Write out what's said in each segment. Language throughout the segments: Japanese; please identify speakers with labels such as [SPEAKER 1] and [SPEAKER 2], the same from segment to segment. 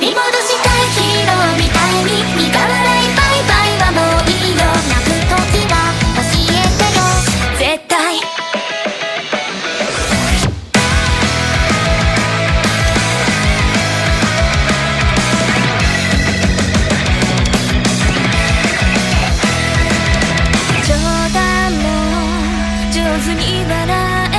[SPEAKER 1] 取り戻したいヒーみたいに苦笑いバイバイはもういいよ。泣く時は教えてよ。絶
[SPEAKER 2] 対。冗談も上手に笑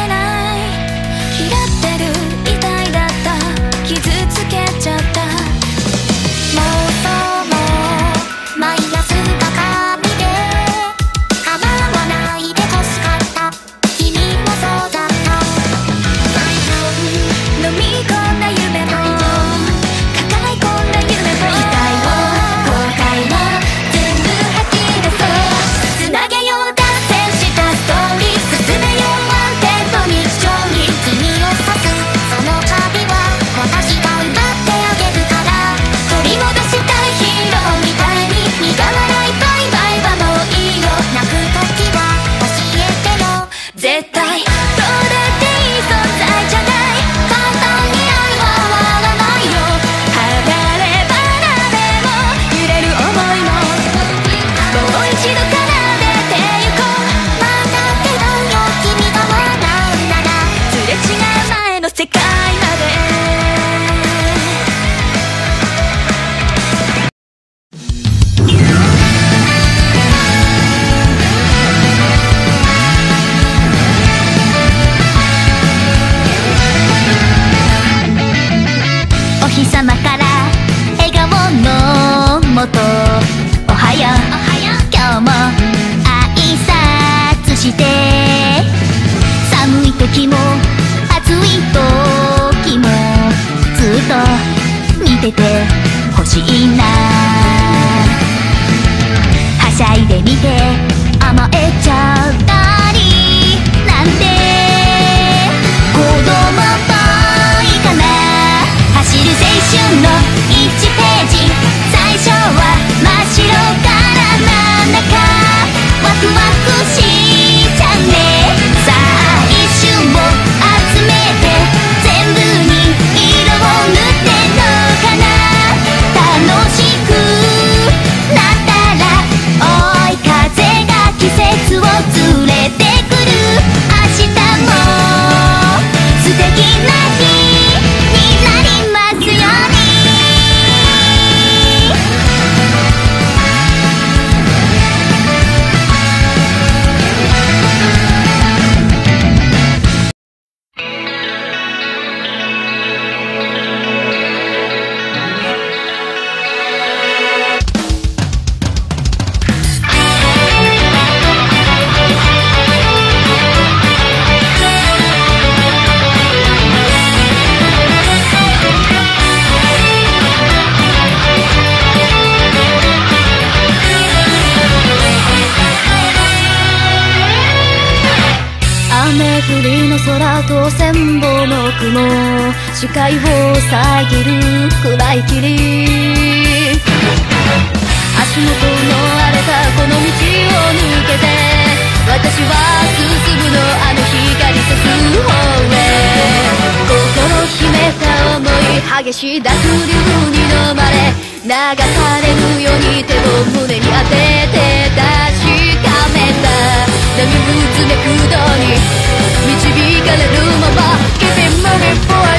[SPEAKER 3] 時も暑い時もずっと見ててほしいな。はしゃいでみて。
[SPEAKER 4] 雨降りの空と千本の雲視界を遮る暗い霧。足元の荒れたこの道を抜けて私は進むのあの光進む方へ。心秘めた思い激しい濁流に飲まれ流されるように手を胸に当てて立ちにうつめく道に導かれるまま Keep it moving forward